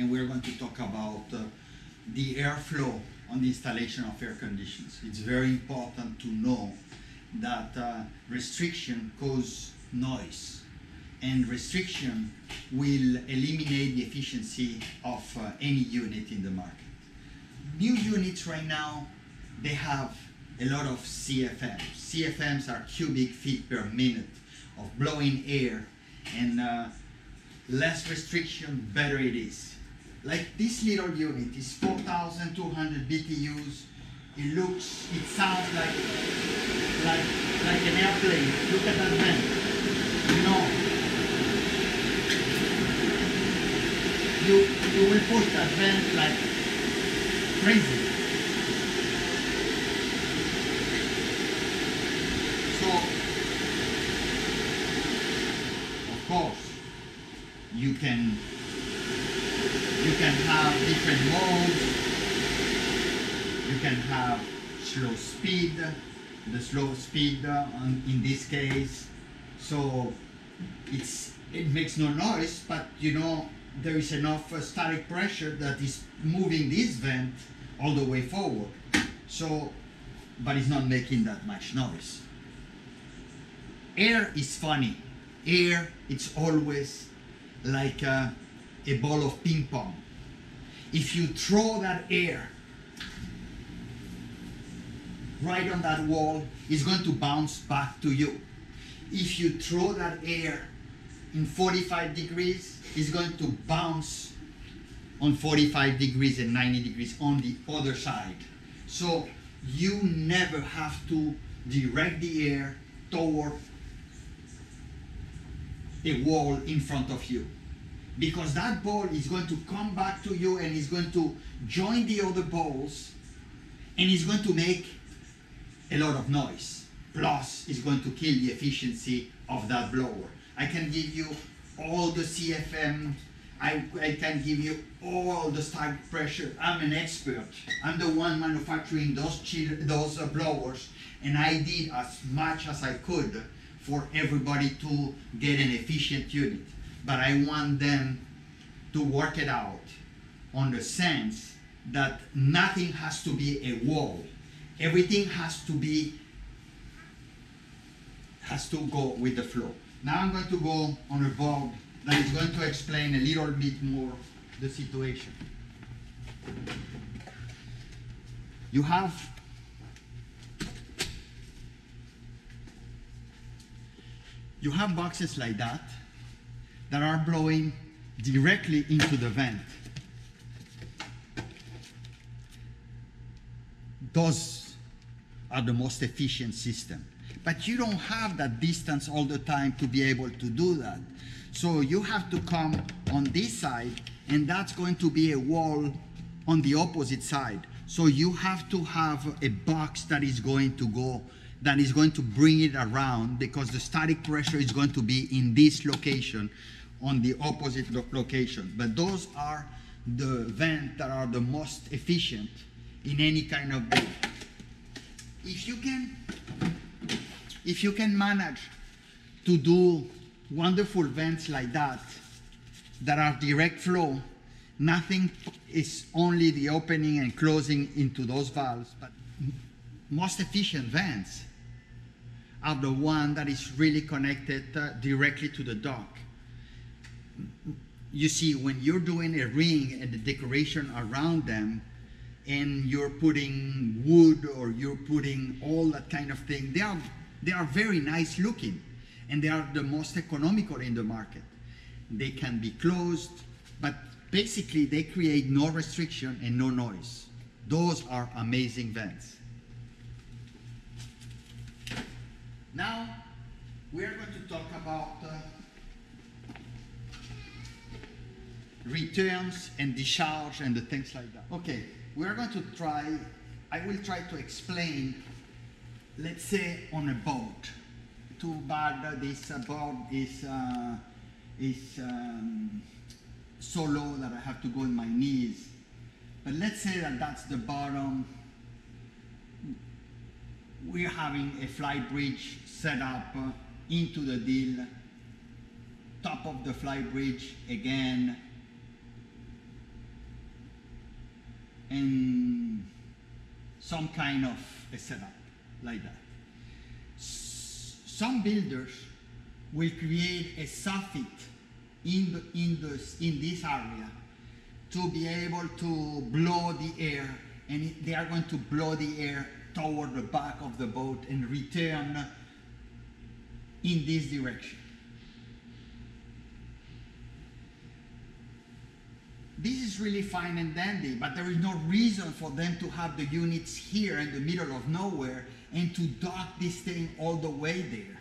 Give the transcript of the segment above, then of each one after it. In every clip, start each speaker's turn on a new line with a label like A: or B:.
A: and we're going to talk about uh, the airflow on the installation of air conditions. It's very important to know that uh, restriction cause noise and restriction will eliminate the efficiency of uh, any unit in the market. New units right now, they have a lot of CFMs. CFMs are cubic feet per minute of blowing air and uh, less restriction, better it is. Like this little unit is 4,200 BTUs. It looks, it sounds like, like, like an airplane. Look at that vent. You know, you, you will push that vent like crazy. So, of course, you can you can You can have slow speed, the slow speed uh, on, in this case. So it's it makes no noise, but you know there is enough uh, static pressure that is moving this vent all the way forward. So, but it's not making that much noise. Air is funny. Air, it's always like a, a ball of ping pong. If you throw that air right on that wall, it's going to bounce back to you. If you throw that air in 45 degrees, it's going to bounce on 45 degrees and 90 degrees on the other side. So you never have to direct the air toward a wall in front of you because that ball is going to come back to you and is going to join the other balls and it's going to make a lot of noise plus it's going to kill the efficiency of that blower i can give you all the cfm I, I can give you all the static pressure. I'm an expert. I'm the one manufacturing those chill, those uh, blowers, and I did as much as I could for everybody to get an efficient unit. But I want them to work it out on the sense that nothing has to be a wall. Everything has to be has to go with the flow. Now I'm going to go on a board that is going to explain a little bit more the situation. You have you have boxes like that that are blowing directly into the vent. Those are the most efficient system. But you don't have that distance all the time to be able to do that. So you have to come on this side, and that's going to be a wall on the opposite side. So you have to have a box that is going to go, that is going to bring it around because the static pressure is going to be in this location on the opposite lo location. But those are the vents that are the most efficient in any kind of build. If you can, if you can manage to do wonderful vents like that, that are direct flow, nothing is only the opening and closing into those valves, but most efficient vents are the one that is really connected uh, directly to the duct. You see, when you're doing a ring and the decoration around them, and you're putting wood or you're putting all that kind of thing, they are, they are very nice looking and they are the most economical in the market. They can be closed, but basically they create no restriction and no noise. Those are amazing vents. Now, we are going to talk about uh, returns and discharge and the things like that. Okay, we're going to try, I will try to explain, let's say on a boat. Too bad this boat is, uh, is um, so low that I have to go on my knees. But let's say that that's the bottom. We're having a fly bridge set up uh, into the deal. Top of the fly bridge again, and some kind of a setup like that. S- some builders will create a soffit in, the, in, in this area to be able to blow the air and they are going to blow the air toward the back of the boat and return in this direction. This is really fine and dandy, but there is no reason for them to have the units here in the middle of nowhere and to duct this thing all the way there.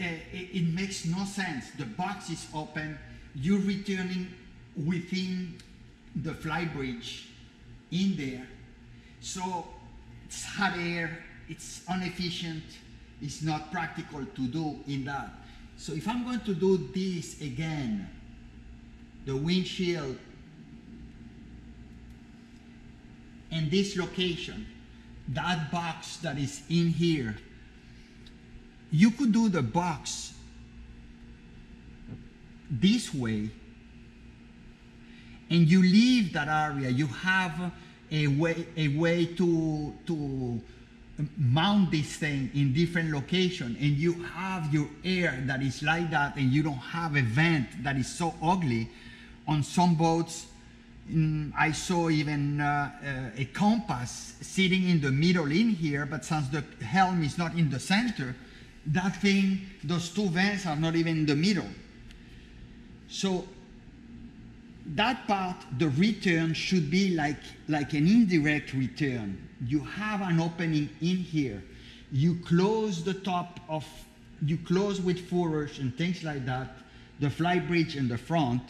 A: Uh, it, makes no sense. The box is open, you're returning within the fly bridge in there. So it's hot air, it's inefficient, it's not practical to do in that. So if I'm going to do this again, the windshield and this location, that box that is in here, you could do the box this way and you leave that area. You have a way a way to to mount this thing in different location and you have your air that is like that and you don't have a vent that is so ugly on some boats mm, i saw even uh, uh, a compass sitting in the middle in here but since the helm is not in the center that thing those two vents are not even in the middle so that part, the return should be like, like an indirect return. You have an opening in here. You close the top of, you close with furrows and things like that, the fly bridge in the front,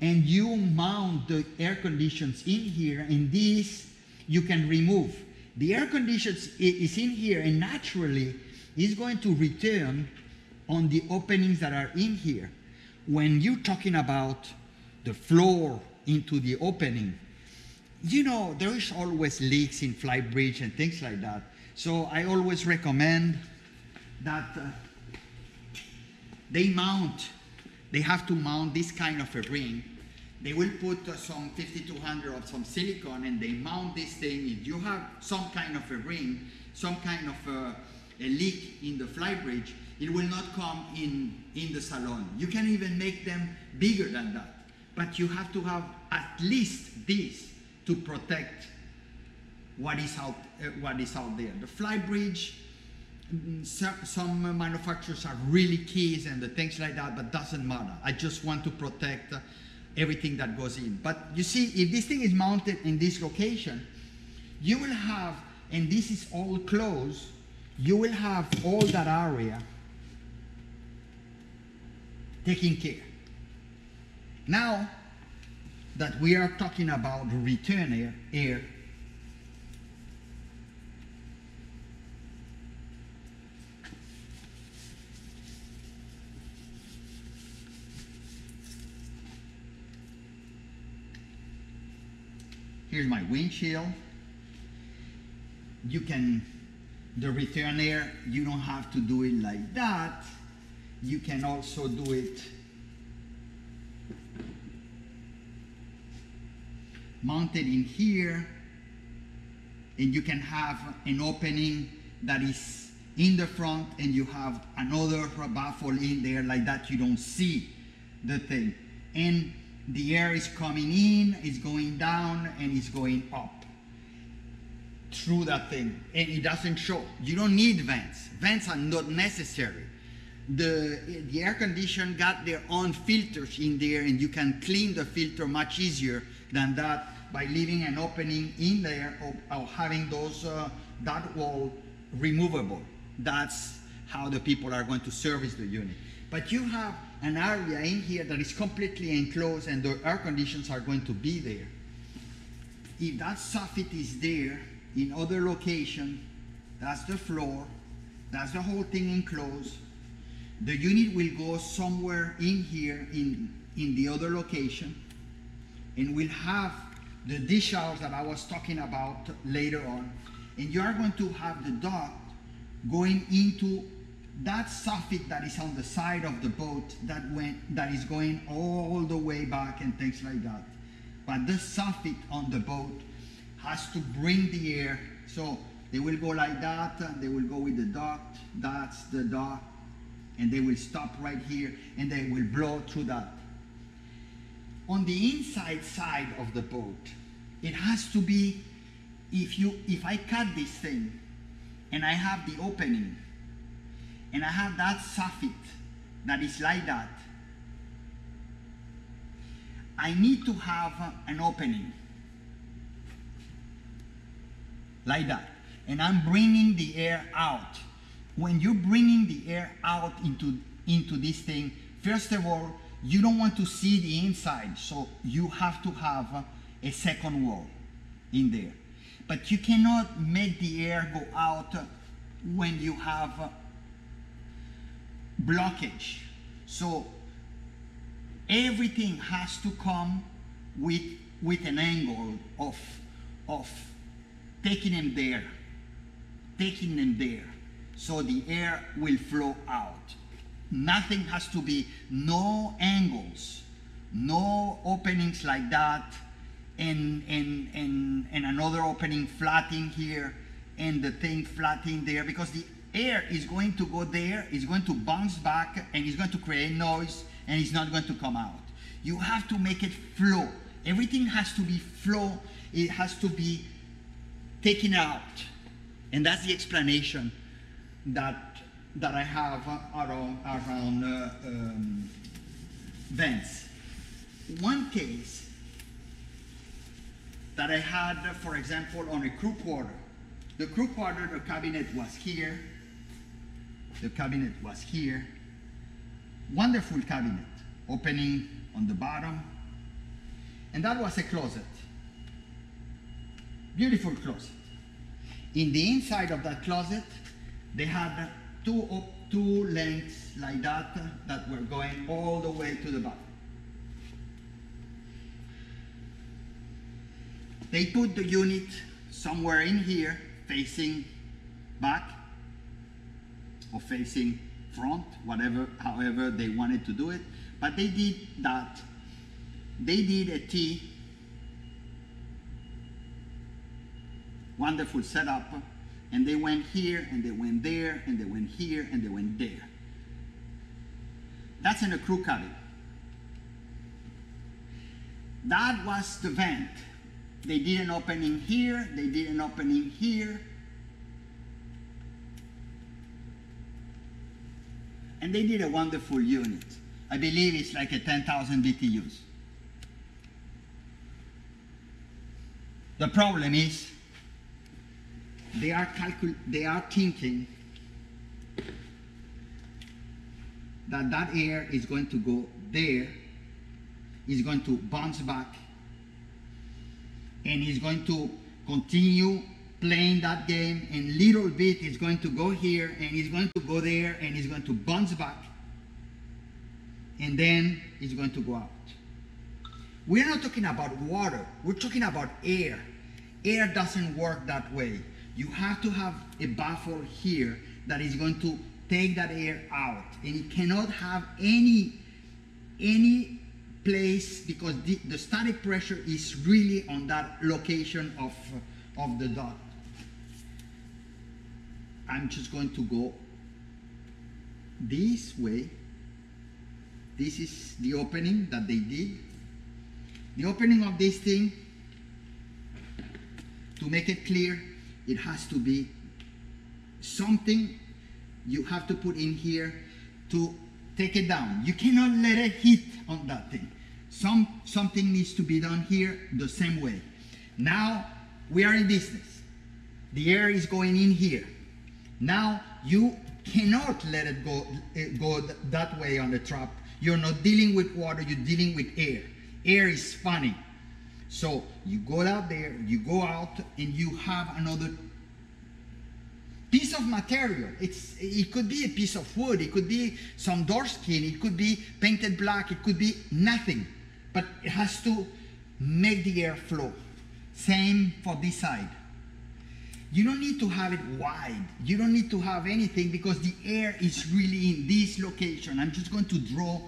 A: and you mount the air conditions in here, and this you can remove. The air conditions is in here, and naturally is going to return on the openings that are in here. When you're talking about the floor into the opening, you know, there is always leaks in fly bridge and things like that. So I always recommend that uh, they mount, they have to mount this kind of a ring. They will put uh, some 5200 of some silicone and they mount this thing. If you have some kind of a ring, some kind of a, a leak in the fly bridge, it will not come in, in the salon. You can even make them bigger than that. But you have to have at least this to protect what is out, uh, what is out there. The fly bridge, mm, so- some manufacturers are really keys and the things like that, but doesn't matter. I just want to protect everything that goes in. But you see, if this thing is mounted in this location, you will have, and this is all closed, you will have all that area taken care. Now that we are talking about return air, air here's my windshield. You can, the return air, you don't have to do it like that. You can also do it mounted in here and you can have an opening that is in the front and you have another baffle in there like that you don't see the thing and the air is coming in it's going down and it's going up through that thing. And it doesn't show. You don't need vents. Vents are not necessary. The the air condition got their own filters in there and you can clean the filter much easier than that by leaving an opening in there or, or having those uh, that wall removable. That's how the people are going to service the unit but you have an area in here that is completely enclosed and the air conditions are going to be there. If that soffit is there in other location that's the floor that's the whole thing enclosed. The unit will go somewhere in here in in the other location and we'll have the discharge that I was talking about later on. And you are going to have the duct going into that soffit that is on the side of the boat that went that is going all the way back and things like that but the soffit on the boat has to bring the air. So they will go like that, they will go with the duct, that's the duct, and they will stop right here and they will blow through that. On the inside side of the boat, it has to be, if you, if I cut this thing and I have the opening and I have that soffit that is like that, I need to have an opening like that. And I'm bringing the air out. When you're bringing the air out into, into this thing, first of all, you don't want to see the inside, so you have to have a second wall in there. But you cannot make the air go out when you have blockage. So everything has to come with, with an angle of, of taking them there, taking them there. So the air will flow out. Nothing has to be, no angles, no openings like that, and, and, and, and another opening flat in here, and the thing flat in there, because the air is going to go there, it's going to bounce back, and it's going to create noise, and it's not going to come out. You have to make it flow. Everything has to be flow. It has to be taken out. And that's the explanation that, that I have around, around uh, um, vents. One case that I had, for example, on a crew quarter. The crew quarter, the cabinet was here. The cabinet was here. Wonderful cabinet, opening on the bottom. And that was a closet. Beautiful closet. In the inside of that closet, they had two, two lengths like that that were going all the way to the bottom. They put the unit somewhere in here, facing back or facing front, whatever, however they wanted to do it. But they did that. They did a T, wonderful setup, and they went here, and they went there, and they went here, and they went there. That's in a crew cabin. That was the vent. They did an opening here, they did an opening here, and they did a wonderful unit. I believe it's like a 10,000 BTUs. The problem is they are they are thinking that that air is going to go there, is going to bounce back, and is going to continue playing that game, and little bit is going to go here, and he's going to go there, and he's going to bounce back, and then he's going to go out. We're not talking about water, we're talking about air. Air doesn't work that way. You have to have a buffer here that is going to take that air out, and it cannot have any any place because the, the static pressure is really on that location of, of the dot. I'm just going to go this way. This is the opening that they did. The opening of this thing, to make it clear, it has to be something you have to put in here to take it down. You cannot let it hit on that thing. Some, something needs to be done here the same way. Now we are in business. The air is going in here. Now you cannot let it go, it go that way on the trap. You're not dealing with water, you're dealing with air. Air is funny. So you go out there, you go out, and you have another piece of material. It's, it could be a piece of wood, it could be some door skin, it could be painted black, it could be nothing. But it has to make the air flow. Same for this side. You don't need to have it wide. You don't need to have anything because the air is really in this location. I'm just going to draw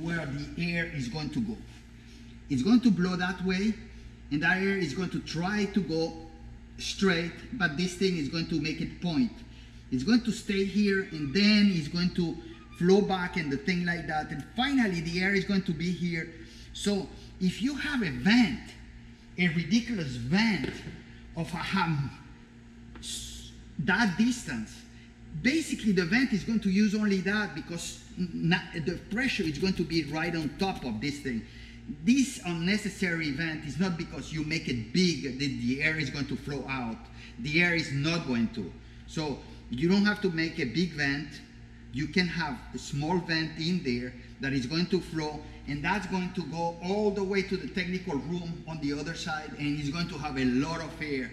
A: where the air is going to go. It's going to blow that way and that air is going to try to go straight, but this thing is going to make it point. It's going to stay here and then it's going to flow back and the thing like that. And finally the air is going to be here. So if you have a vent, a ridiculous vent of a ham, that distance, basically the vent is going to use only that because not, the pressure is going to be right on top of this thing. This unnecessary vent is not because you make it big that the air is going to flow out. The air is not going to. So you don't have to make a big vent. You can have a small vent in there that is going to flow and that's going to go all the way to the technical room on the other side and it's going to have a lot of air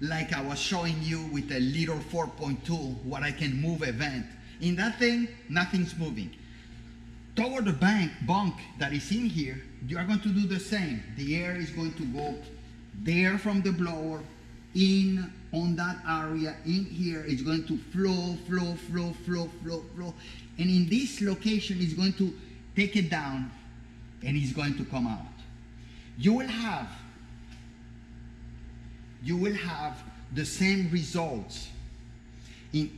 A: like I was showing you with a little 4.2 what I can move a vent. In that thing, nothing's moving. Toward the bank bunk that is in here, you are going to do the same. The air is going to go there from the blower in on that area in here it's going to flow flow flow flow flow flow and in this location it's going to take it down and it's going to come out you will have you will have the same results in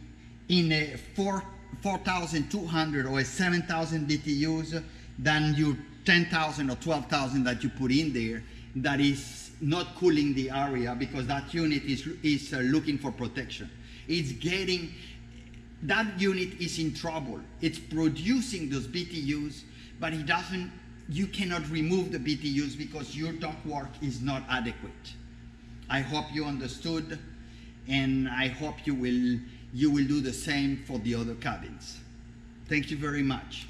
A: in a 4 4200 or a 7000 BTUs than your 10,000 or 12,000 that you put in there that is not cooling the area because that unit is, is uh, looking for protection. It's getting, that unit is in trouble. It's producing those BTUs, but it doesn't, you cannot remove the BTUs because your ductwork is not adequate. I hope you understood, and I hope you will, you will do the same for the other cabins. Thank you very much.